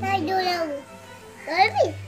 I do that. Love it.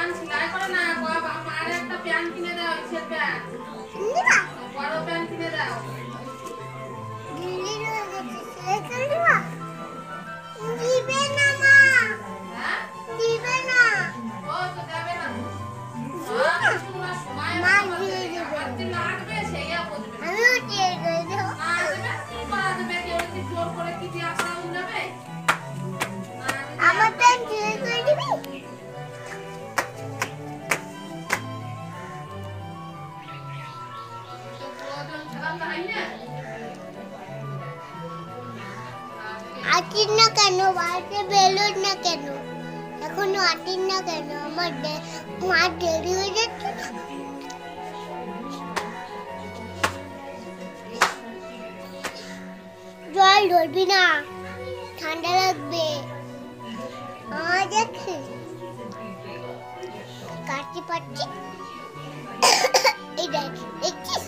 Pant সেলাই করে না বাবা মারে একটা প্যান্ট কিনে দাও ইসের প্যান্ট। দিবা বড় প্যান্ট কিনে দাও। দিল্লি সেলাই করে দিবা দিবে? না কেন? বাড়িতে বেলুন না কেন? না কেন? আমার মা দেরি হয়ে যাচ্ছে জল ধরবি না। ঠান্ডা লাগবে। আমার দেখছি কাটতে পারছি এই দেখ, দেখছিস?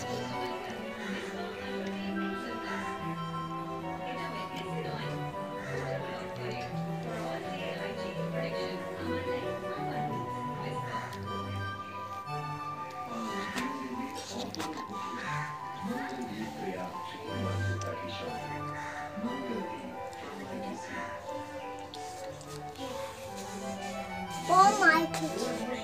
Thank you.